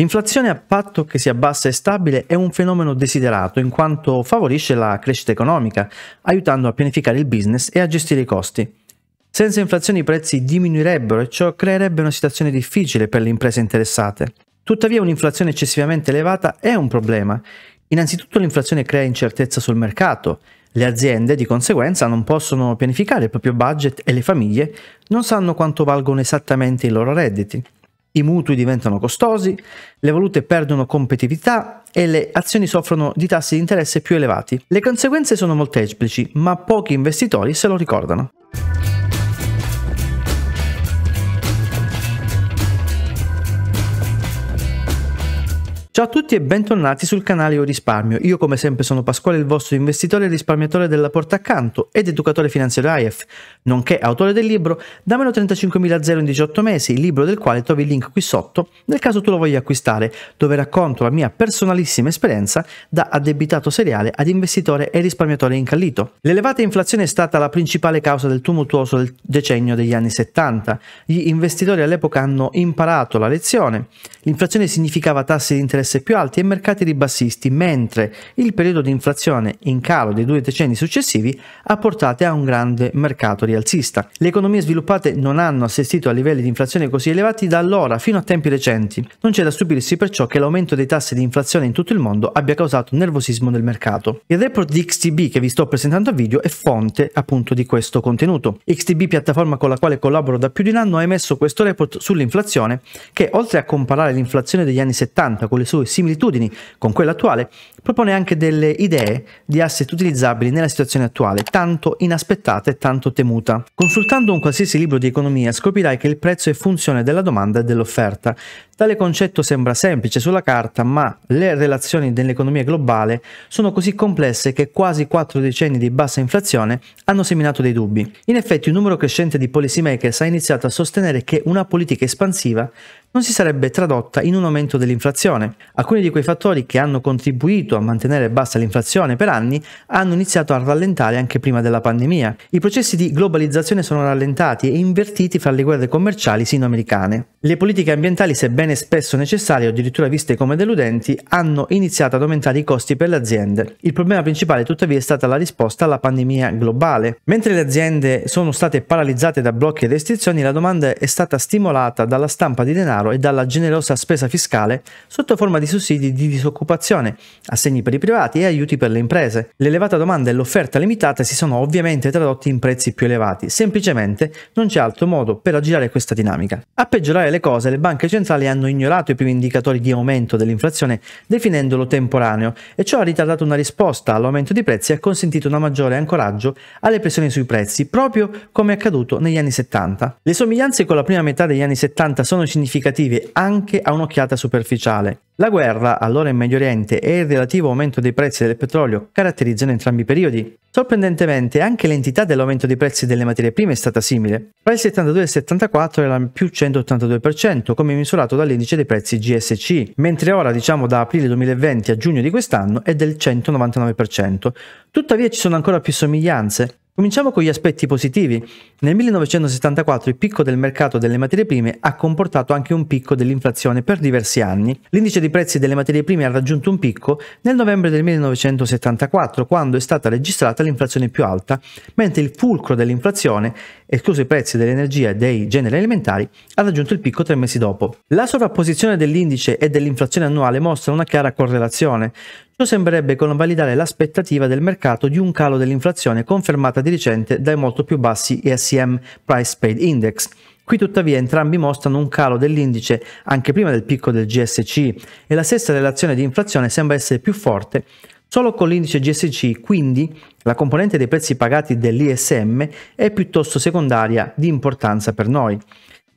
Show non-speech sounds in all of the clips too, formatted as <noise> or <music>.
L'inflazione a patto che sia bassa e stabile è un fenomeno desiderato in quanto favorisce la crescita economica, aiutando a pianificare il business e a gestire i costi. Senza inflazione i prezzi diminuirebbero e ciò creerebbe una situazione difficile per le imprese interessate. Tuttavia un'inflazione eccessivamente elevata è un problema. Innanzitutto l'inflazione crea incertezza sul mercato, le aziende di conseguenza non possono pianificare il proprio budget e le famiglie non sanno quanto valgono esattamente i loro redditi i mutui diventano costosi, le valute perdono competitività e le azioni soffrono di tassi di interesse più elevati. Le conseguenze sono molteplici, ma pochi investitori se lo ricordano. Ciao a tutti e bentornati sul canale Io Risparmio. Io come sempre sono Pasquale, il vostro investitore e risparmiatore della Porta Accanto ed educatore finanziario AIF, nonché autore del libro Da meno 35.000 in 18 mesi, libro del quale trovi il link qui sotto nel caso tu lo voglia acquistare, dove racconto la mia personalissima esperienza da addebitato seriale ad investitore e risparmiatore incallito. L'elevata inflazione è stata la principale causa del tumultuoso decennio degli anni 70. Gli investitori all'epoca hanno imparato la lezione. L'inflazione significava tassi di interesse interesse più alti e mercati ribassisti, mentre il periodo di inflazione in calo dei due decenni successivi ha portato a un grande mercato rialzista. Le economie sviluppate non hanno assistito a livelli di inflazione così elevati da allora fino a tempi recenti. Non c'è da stupirsi perciò che l'aumento dei tassi di inflazione in tutto il mondo abbia causato nervosismo nel mercato. Il report di XTB che vi sto presentando a video è fonte appunto di questo contenuto. XTB, piattaforma con la quale collaboro da più di un anno, ha emesso questo report sull'inflazione che oltre a comparare l'inflazione degli anni 70 con le sue similitudini con quella attuale, propone anche delle idee di asset utilizzabili nella situazione attuale, tanto inaspettata e tanto temuta. Consultando un qualsiasi libro di economia scoprirai che il prezzo è funzione della domanda e dell'offerta. Tale concetto sembra semplice sulla carta, ma le relazioni dell'economia globale sono così complesse che quasi quattro decenni di bassa inflazione hanno seminato dei dubbi. In effetti un numero crescente di policymakers ha iniziato a sostenere che una politica espansiva non si sarebbe tradotta in un aumento dell'inflazione. Alcuni di quei fattori che hanno contribuito a mantenere bassa l'inflazione per anni hanno iniziato a rallentare anche prima della pandemia. I processi di globalizzazione sono rallentati e invertiti fra le guerre commerciali sino-americane. Le politiche ambientali, sebbene spesso necessarie o addirittura viste come deludenti, hanno iniziato ad aumentare i costi per le aziende. Il problema principale tuttavia è stata la risposta alla pandemia globale. Mentre le aziende sono state paralizzate da blocchi e restrizioni, la domanda è stata stimolata dalla stampa di denaro e dalla generosa spesa fiscale sotto forma di sussidi di disoccupazione, assegni per i privati e aiuti per le imprese. L'elevata domanda e l'offerta limitata si sono ovviamente tradotti in prezzi più elevati, semplicemente non c'è altro modo per aggirare questa dinamica. A peggiorare le cose, le banche centrali hanno ignorato i primi indicatori di aumento dell'inflazione definendolo temporaneo e ciò ha ritardato una risposta all'aumento di prezzi e ha consentito un maggiore ancoraggio alle pressioni sui prezzi, proprio come è accaduto negli anni 70. Le somiglianze con la prima metà degli anni 70 sono significative anche a un'occhiata superficiale. La guerra, allora in Medio Oriente, e il relativo aumento dei prezzi del petrolio caratterizzano entrambi i periodi. Sorprendentemente, anche l'entità dell'aumento dei prezzi delle materie prime è stata simile. Tra il 72 e il 74 era più 182%, come misurato dall'indice dei prezzi GSC, mentre ora, diciamo da aprile 2020 a giugno di quest'anno, è del 199%. Tuttavia ci sono ancora più somiglianze. Cominciamo con gli aspetti positivi. Nel 1974 il picco del mercato delle materie prime ha comportato anche un picco dell'inflazione per diversi anni. L'indice dei prezzi delle materie prime ha raggiunto un picco nel novembre del 1974, quando è stata registrata l'inflazione più alta, mentre il fulcro dell'inflazione, escluso i prezzi dell'energia e dei generi alimentari, ha raggiunto il picco tre mesi dopo. La sovrapposizione dell'indice e dell'inflazione annuale mostra una chiara correlazione, Ciò sembrerebbe convalidare l'aspettativa del mercato di un calo dell'inflazione confermata di recente dai molto più bassi ESM Price Paid Index. Qui tuttavia entrambi mostrano un calo dell'indice anche prima del picco del GSC e la stessa relazione di inflazione sembra essere più forte solo con l'indice GSC, quindi la componente dei prezzi pagati dell'ISM è piuttosto secondaria di importanza per noi.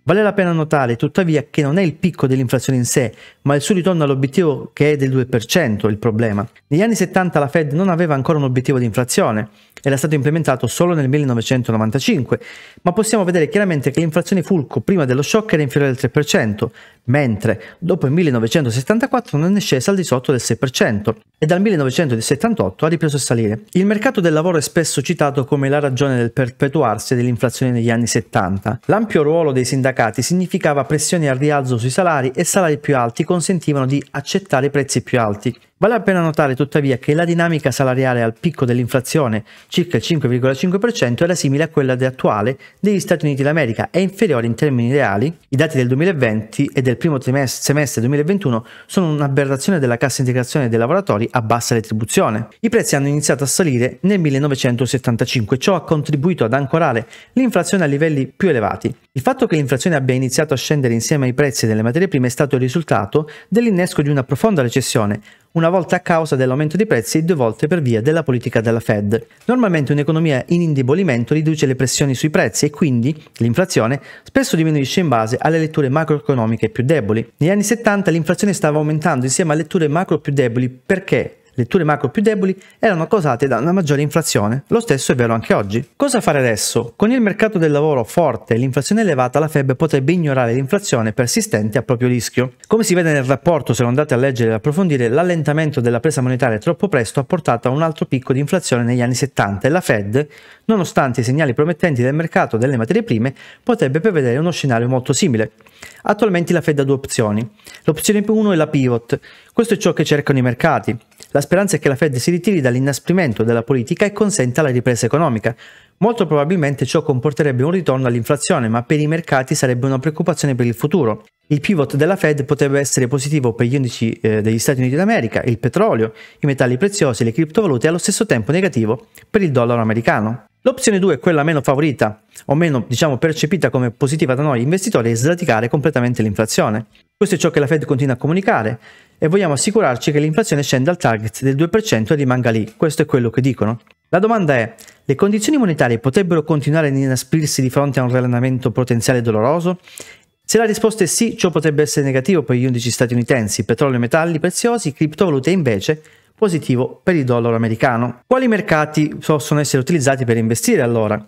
Vale la pena notare tuttavia che non è il picco dell'inflazione in sé, ma il suo ritorno all'obiettivo che è del 2% il problema. Negli anni 70 la Fed non aveva ancora un obiettivo di inflazione, era stato implementato solo nel 1995, ma possiamo vedere chiaramente che l'inflazione fulco prima dello shock era inferiore al 3%, mentre dopo il 1974 non è scesa al di sotto del 6% e dal 1978 ha ripreso a salire. Il mercato del lavoro è spesso citato come la ragione del perpetuarsi dell'inflazione negli anni 70. L'ampio ruolo dei sindacati sindacati significava pressioni al rialzo sui salari e salari più alti consentivano di accettare prezzi più alti. Vale la pena notare tuttavia che la dinamica salariale al picco dell'inflazione, circa il 5,5%, era simile a quella attuale degli Stati Uniti d'America e inferiore in termini reali. I dati del 2020 e del primo semestre 2021 sono un'aberrazione della cassa integrazione dei lavoratori a bassa retribuzione. I prezzi hanno iniziato a salire nel 1975, ciò ha contribuito ad ancorare l'inflazione a livelli più elevati. Il fatto che l'inflazione abbia iniziato a scendere insieme ai prezzi delle materie prime è stato il risultato dell'innesco di una profonda recessione, una volta a causa dell'aumento dei prezzi e due volte per via della politica della Fed. Normalmente un'economia in indebolimento riduce le pressioni sui prezzi e quindi l'inflazione spesso diminuisce in base alle letture macroeconomiche più deboli. Negli anni 70 l'inflazione stava aumentando insieme a letture macro più deboli perché letture macro più deboli erano causate da una maggiore inflazione. Lo stesso è vero anche oggi. Cosa fare adesso? Con il mercato del lavoro forte e l'inflazione elevata, la Fed potrebbe ignorare l'inflazione persistente a proprio rischio. Come si vede nel rapporto, se lo andate a leggere e approfondire, l'allentamento della presa monetaria troppo presto ha portato a un altro picco di inflazione negli anni 70 e la Fed, nonostante i segnali promettenti del mercato delle materie prime, potrebbe prevedere uno scenario molto simile. Attualmente la Fed ha due opzioni. L'opzione 1 è la pivot. Questo è ciò che cercano i mercati. La speranza è che la Fed si ritiri dall'inasprimento della politica e consenta la ripresa economica. Molto probabilmente ciò comporterebbe un ritorno all'inflazione, ma per i mercati sarebbe una preoccupazione per il futuro. Il pivot della Fed potrebbe essere positivo per gli indici eh, degli Stati Uniti d'America, il petrolio, i metalli preziosi le criptovalute e allo stesso tempo negativo per il dollaro americano. L'opzione 2 è quella meno favorita, o meno diciamo percepita come positiva da noi investitori, è sradicare completamente l'inflazione. Questo è ciò che la Fed continua a comunicare e vogliamo assicurarci che l'inflazione scenda al target del 2% e rimanga lì. Questo è quello che dicono. La domanda è, le condizioni monetarie potrebbero continuare ad inasprirsi di fronte a un rallentamento potenziale doloroso? Se la risposta è sì, ciò potrebbe essere negativo per gli indici statunitensi, petrolio e metalli preziosi, criptovalute invece positivo per il dollaro americano. Quali mercati possono essere utilizzati per investire allora?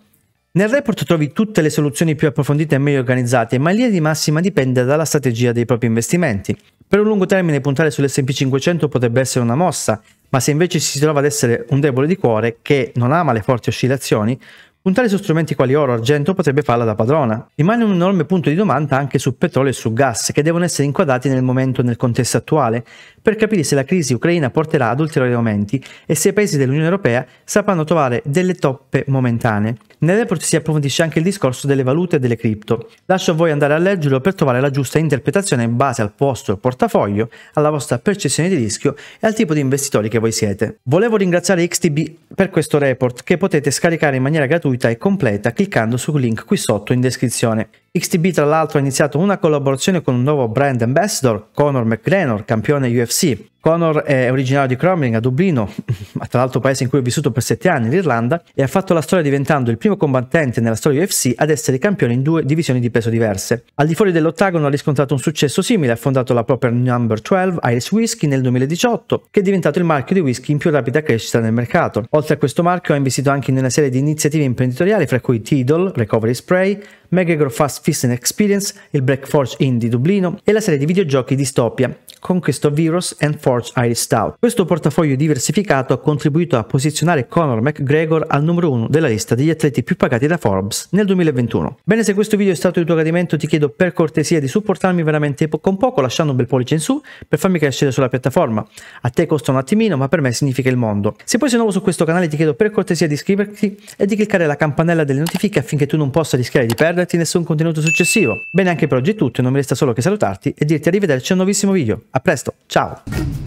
Nel report trovi tutte le soluzioni più approfondite e meglio organizzate, ma in linea di massima dipende dalla strategia dei propri investimenti. Per un lungo termine puntare sull'S&P 500 potrebbe essere una mossa, ma se invece si trova ad essere un debole di cuore che non ama le forti oscillazioni, Puntare su strumenti quali oro o argento potrebbe farla da padrona. Rimane un enorme punto di domanda anche su petrolio e su gas, che devono essere inquadrati nel momento e nel contesto attuale, per capire se la crisi ucraina porterà ad ulteriori aumenti e se i paesi dell'Unione Europea sapranno trovare delle toppe momentanee. Nel report si approfondisce anche il discorso delle valute e delle cripto. Lascio a voi andare a leggerlo per trovare la giusta interpretazione in base al vostro portafoglio, alla vostra percezione di rischio e al tipo di investitori che voi siete. Volevo ringraziare XTB per questo report che potete scaricare in maniera gratuita e completa cliccando sul link qui sotto in descrizione. XTB tra l'altro ha iniziato una collaborazione con un nuovo brand ambassador, Conor McGregor, campione UFC. Conor è originario di Cromling a Dublino, <laughs> tra l'altro paese in cui ho vissuto per 7 anni, l'Irlanda, e ha fatto la storia diventando il primo combattente nella storia UFC ad essere campione in due divisioni di peso diverse. Al di fuori dell'ottagono ha riscontrato un successo simile, ha fondato la Proper Number 12 Irish Whisky nel 2018, che è diventato il marchio di whisky in più rapida crescita nel mercato. Oltre a questo marchio ha investito anche in una serie di iniziative imprenditoriali, fra cui Tidal, Recovery Spray, McGregor Fast Fisting Experience, il Black Forge Inn di Dublino e la serie di videogiochi Dystopia, Conquest of Heroes and Forge Irish Stout. Questo portafoglio diversificato ha contribuito a posizionare Conor McGregor al numero uno della lista degli atleti più pagati da Forbes nel 2021. Bene, se questo video è stato di tuo gradimento ti chiedo per cortesia di supportarmi veramente con poco lasciando un bel pollice in su per farmi crescere sulla piattaforma. A te costa un attimino, ma per me significa il mondo. Se poi sei nuovo su questo canale ti chiedo per cortesia di iscriverti e di cliccare la campanella delle notifiche affinché tu non possa rischiare di perderti nessun contenuto successivo. Bene, anche per oggi è tutto e non mi resta solo che salutarti e dirti arrivederci a un nuovissimo video. A presto, ciao!